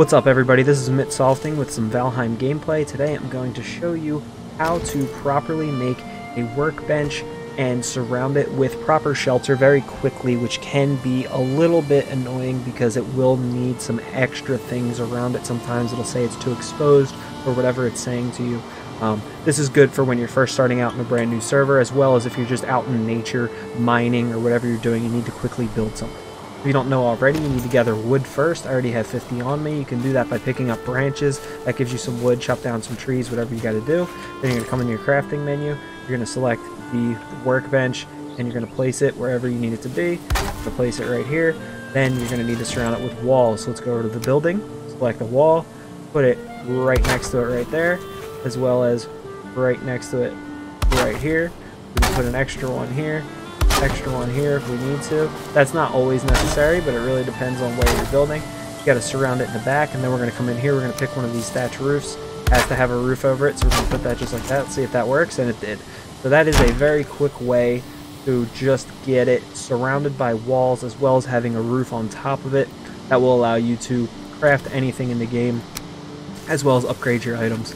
What's up everybody, this is Mitsofting with some Valheim gameplay. Today I'm going to show you how to properly make a workbench and surround it with proper shelter very quickly, which can be a little bit annoying because it will need some extra things around it. Sometimes it'll say it's too exposed or whatever it's saying to you. Um, this is good for when you're first starting out in a brand new server, as well as if you're just out in nature, mining, or whatever you're doing, you need to quickly build something. If you don't know already, you need to gather wood first. I already have 50 on me. You can do that by picking up branches. That gives you some wood, chop down some trees, whatever you got to do. Then you're going to come in your crafting menu. You're going to select the workbench and you're going to place it wherever you need it to be. To place it right here. Then you're going to need to surround it with walls. So let's go over to the building, select a wall, put it right next to it right there, as well as right next to it right here. We can put an extra one here extra one here if we need to. That's not always necessary, but it really depends on where you're building. You got to surround it in the back, and then we're going to come in here. We're going to pick one of these thatch roofs. It has to have a roof over it, so we're to put that just like that. see if that works, and it did. So that is a very quick way to just get it surrounded by walls as well as having a roof on top of it. That will allow you to craft anything in the game as well as upgrade your items.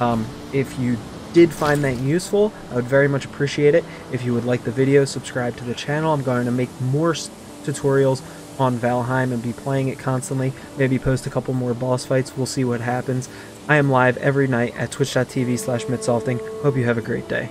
Um, if you did find that useful, I would very much appreciate it. If you would like the video, subscribe to the channel. I'm going to make more tutorials on Valheim and be playing it constantly. Maybe post a couple more boss fights. We'll see what happens. I am live every night at twitch.tv slash. Hope you have a great day.